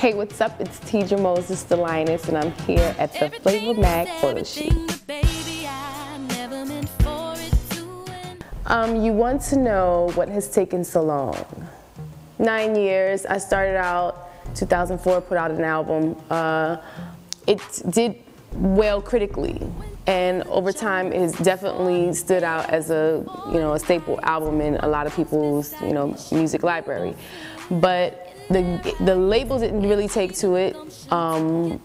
Hey, what's up? It's Teedra Moses, the Lioness, and I'm here at the Flavour Mag photo shoot. Um, you want to know what has taken so long. Nine years. I started out 2004, put out an album. Uh, it did well critically, and over time, it has definitely stood out as a you know a staple album in a lot of people's you know music library. But the, the label didn't really take to it. Um,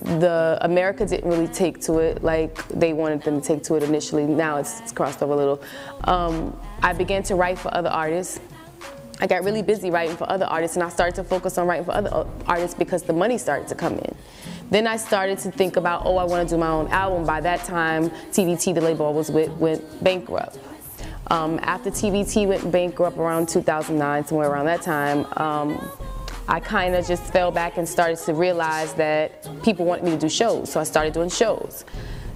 the America didn't really take to it like they wanted them to take to it initially. Now it's, it's crossed over a little. Um, I began to write for other artists. I got really busy writing for other artists and I started to focus on writing for other artists because the money started to come in. Then I started to think about, oh, I want to do my own album. By that time, TVT, the label I was with, went bankrupt. Um, after TVT went bankrupt around 2009, somewhere around that time, um, I kind of just fell back and started to realize that people wanted me to do shows. So I started doing shows.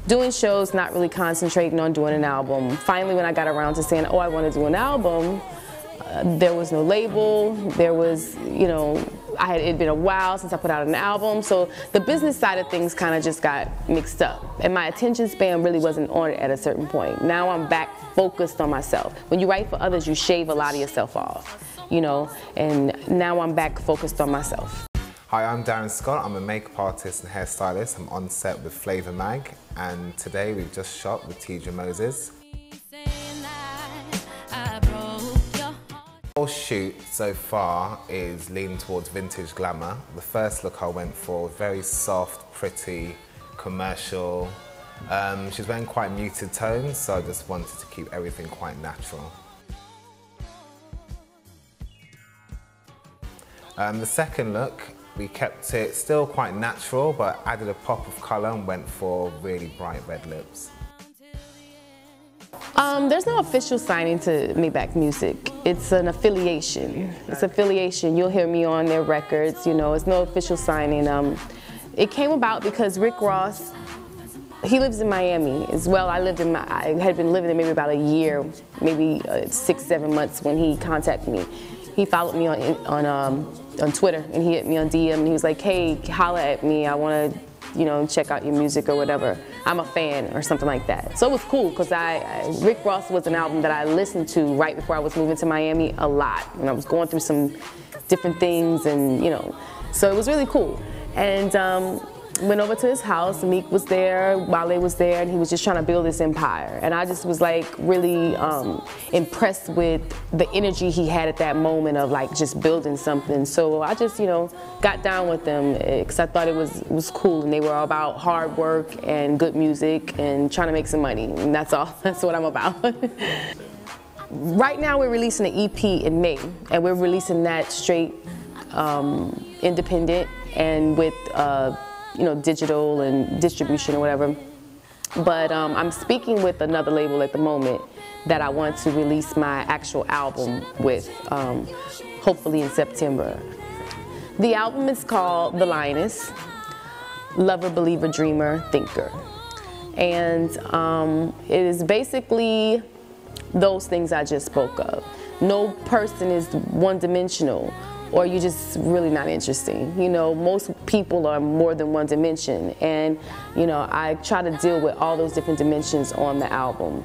Doing shows, not really concentrating on doing an album. Finally, when I got around to saying, oh, I want to do an album, uh, there was no label, there was, you know, I had, it'd been a while since I put out an album, so the business side of things kind of just got mixed up. And my attention span really wasn't on it at a certain point. Now I'm back focused on myself. When you write for others, you shave a lot of yourself off, you know, and now I'm back focused on myself. Hi, I'm Darren Scott. I'm a makeup artist and hairstylist. I'm on set with Flavour Mag, and today we've just shot with Teedra Moses. Shoot so far is leaning towards vintage glamour. The first look I went for, very soft, pretty, commercial. Um, she's wearing quite muted tones, so I just wanted to keep everything quite natural. Um, the second look, we kept it still quite natural, but added a pop of colour and went for really bright red lips. Um, there's no official signing to Maybach Music. It's an affiliation. It's affiliation. You'll hear me on their records. You know, it's no official signing. Um, it came about because Rick Ross, he lives in Miami as well. I lived in, I had been living there maybe about a year, maybe uh, six, seven months when he contacted me. He followed me on on um, on Twitter and he hit me on DM and he was like, "Hey, holla at me. I want to." You know, check out your music or whatever. I'm a fan or something like that. So it was cool because I, I, Rick Ross was an album that I listened to right before I was moving to Miami a lot. And I was going through some different things and, you know, so it was really cool. And um, went over to his house. Meek was there, Wale was there, and he was just trying to build this empire. And I just was like really um, impressed with the energy he had at that moment of like just building something. So I just, you know, got down with them because I thought it was was cool, and they were all about hard work and good music and trying to make some money. And that's all. That's what I'm about. right now, we're releasing an EP in May, and we're releasing that straight um, independent and with. Uh, you know, digital and distribution or whatever. But um, I'm speaking with another label at the moment that I want to release my actual album with, um, hopefully in September. The album is called The Lioness, Lover, Believer, Dreamer, Thinker. And um, it is basically those things I just spoke of. No person is one-dimensional or you're just really not interesting. You know, most people are more than one dimension, and you know, I try to deal with all those different dimensions on the album.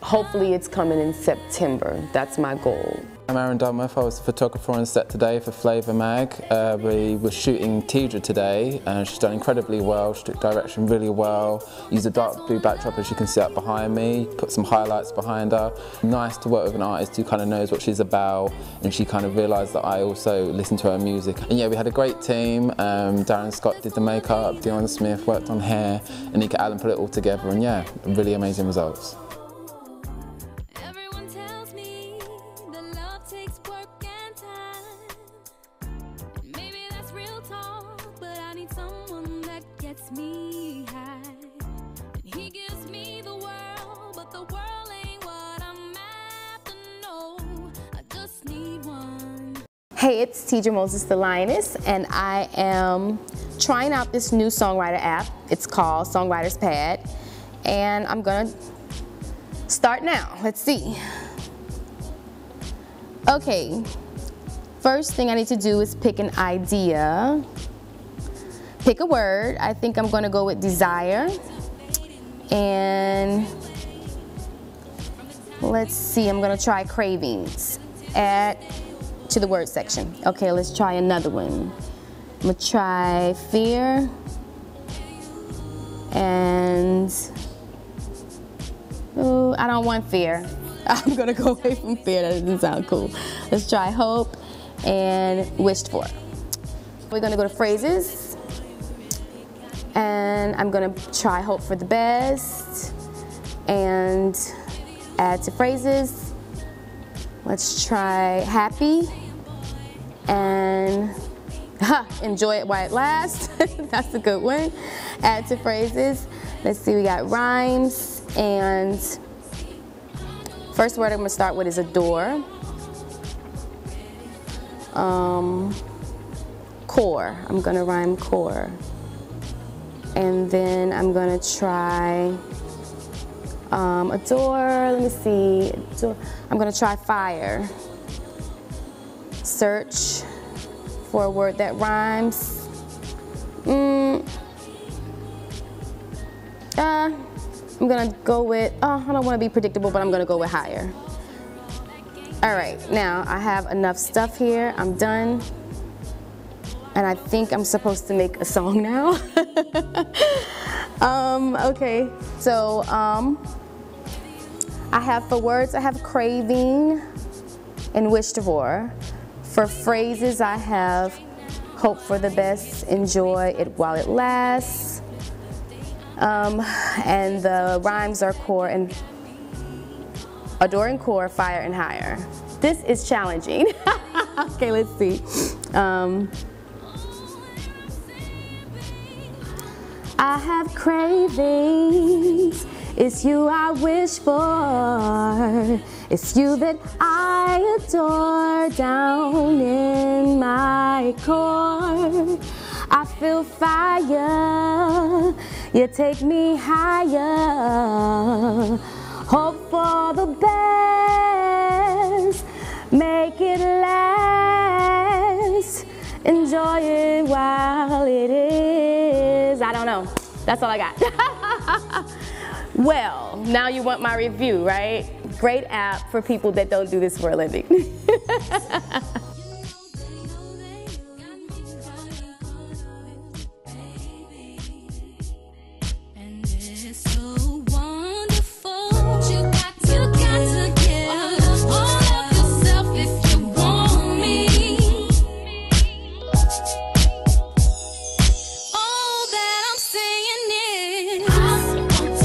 Hopefully, it's coming in September. That's my goal. I'm Aaron Dunworth, I was the photographer on set today for Flavour Mag. Uh, we were shooting Teedra today and she's done incredibly well, she took direction really well, used a dark blue backdrop as you can see up behind me, put some highlights behind her. Nice to work with an artist who kind of knows what she's about and she kind of realised that I also listen to her music. And yeah, we had a great team, um, Darren Scott did the makeup, Dion Smith worked on hair, and Nika Allen put it all together and yeah, really amazing results. Hey, it's Teedra Moses the Lioness, and I am trying out this new songwriter app. It's called Songwriter's Pad, and I'm gonna start now. Let's see. Okay, first thing I need to do is pick an idea. Pick a word. I think I'm gonna go with desire. And let's see, I'm gonna try cravings. Add to the word section. Okay, let's try another one. I'm gonna try fear and ooh, I don't want fear. I'm gonna go away from fear, that doesn't sound cool. Let's try hope and wished for. We're gonna go to phrases and I'm gonna try hope for the best and add to phrases. Let's try happy and ha, enjoy it while it lasts. That's a good one. Add to phrases. Let's see, we got rhymes and first word I'm gonna start with is adore. Um, core, I'm gonna rhyme core. And then I'm gonna try um, adore, let me see, adore. I'm gonna try fire. Search for a word that rhymes. Mm. Uh, I'm gonna go with, oh, I don't wanna be predictable, but I'm gonna go with higher. All right, now I have enough stuff here, I'm done. And I think I'm supposed to make a song now. um, okay, so um, I have for words, I have craving and wish roar. For phrases, I have hope for the best, enjoy it while it lasts. Um, and the rhymes are core and adoring core, fire and higher. This is challenging. okay, let's see. Um, I have cravings. It's you I wish for. It's you that I adore down in my core. I feel fire. You take me higher. Hope for the best. Make it last. Enjoy it while it is. I don't know. That's all I got. Well, now you want my review, right? Great app for people that don't do this for a living.